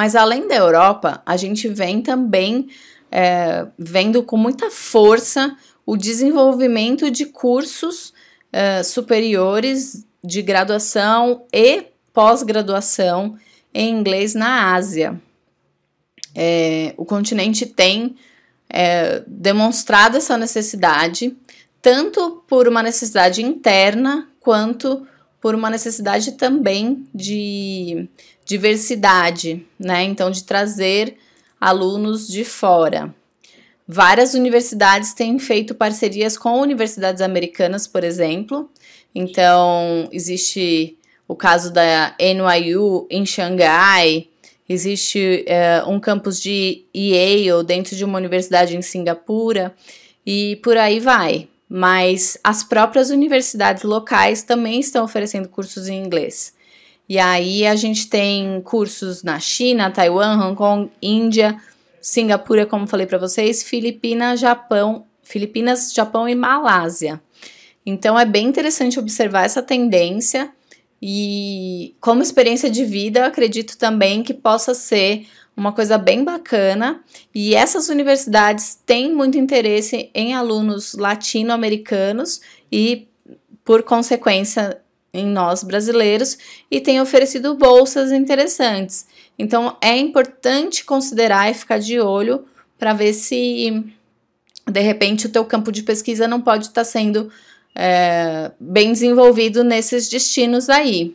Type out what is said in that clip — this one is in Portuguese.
Mas além da Europa, a gente vem também é, vendo com muita força o desenvolvimento de cursos é, superiores de graduação e pós-graduação em inglês na Ásia. É, o continente tem é, demonstrado essa necessidade, tanto por uma necessidade interna, quanto por uma necessidade também de diversidade, né? Então, de trazer alunos de fora. Várias universidades têm feito parcerias com universidades americanas, por exemplo. Então, existe o caso da NYU em Xangai, existe é, um campus de Yale dentro de uma universidade em Singapura e por aí vai. Mas as próprias universidades locais também estão oferecendo cursos em inglês. E aí a gente tem cursos na China, Taiwan, Hong Kong, Índia, Singapura, como falei para vocês, Filipinas, Japão, Filipinas, Japão e Malásia. Então é bem interessante observar essa tendência e como experiência de vida, acredito também que possa ser uma coisa bem bacana. E essas universidades têm muito interesse em alunos latino-americanos e, por consequência, em nós brasileiros e têm oferecido bolsas interessantes. Então é importante considerar e ficar de olho para ver se de repente o teu campo de pesquisa não pode estar tá sendo é, bem desenvolvido nesses destinos aí.